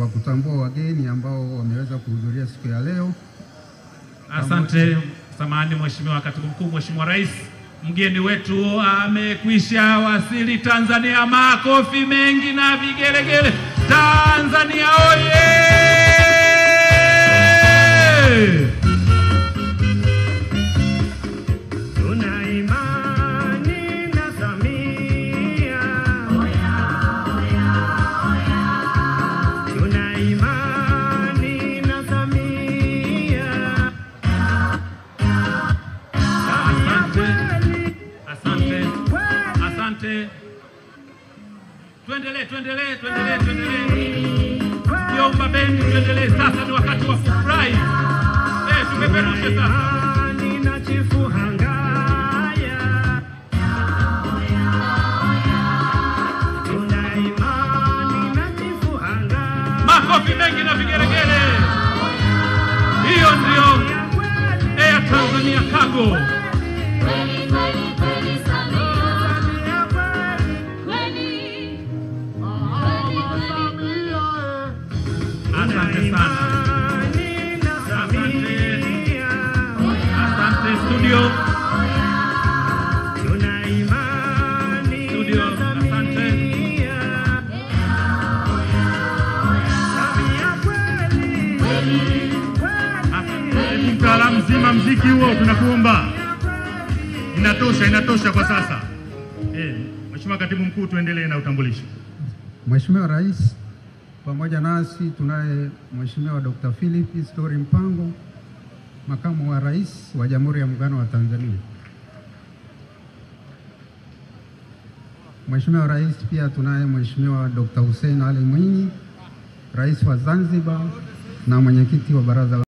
kwa kutambua wageni ambao wameweza kuhudhuria siku ya leo. Asante samahani, Mheshimiwa Katibu Mkuu. Mheshimiwa Rais, mgeni wetu amekwisha wasili Tanzania. Makofi mengi na vigelegele. Tanzania oye! Asante, asante, asante. Tuendelee, tuendelee, tuendelee, tuendelee. Jomba bendi, tuendelee. Sasa ni wakati wa kufurahi. Eh, tupeperushe sasa. Mengi na vigeregere. Hiyo ndio Air Tanzania Cargo. Asante sana. Asante asante Studio. Hebu mziki huo, tunakuomba. Inatosha, inatosha kwa sasa. Eh, Mheshimiwa Katibu Mkuu, tuendelee na utambulisho. Mheshimiwa Rais, pamoja nasi tunaye Mheshimiwa Dr. Philip Story Mpango, Makamu wa Rais wa Jamhuri ya Muungano wa Tanzania. Mheshimiwa Rais, pia tunaye Mheshimiwa Dr. Hussein Ali Mwinyi, Rais wa Zanzibar na mwenyekiti wa Baraza